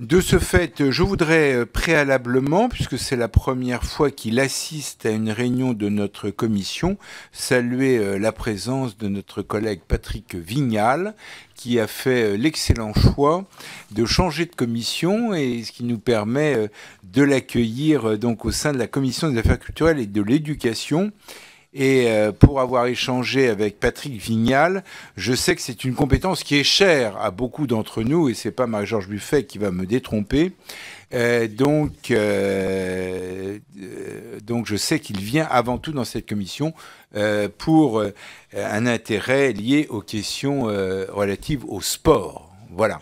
De ce fait, je voudrais euh, préalablement, puisque c'est la première fois qu'il assiste à une réunion de notre commission, saluer euh, la présence de notre collègue Patrick Vignal, qui a fait euh, l'excellent choix de changer de commission et ce qui nous permet de l'accueillir donc au sein de la commission des affaires culturelles et de l'éducation. Et euh, pour avoir échangé avec Patrick Vignal, je sais que c'est une compétence qui est chère à beaucoup d'entre nous, et c'est pas Marie-Georges Buffet qui va me détromper. Euh, donc, euh, donc, je sais qu'il vient avant tout dans cette commission pour un intérêt lié aux questions relatives au sport. Voilà.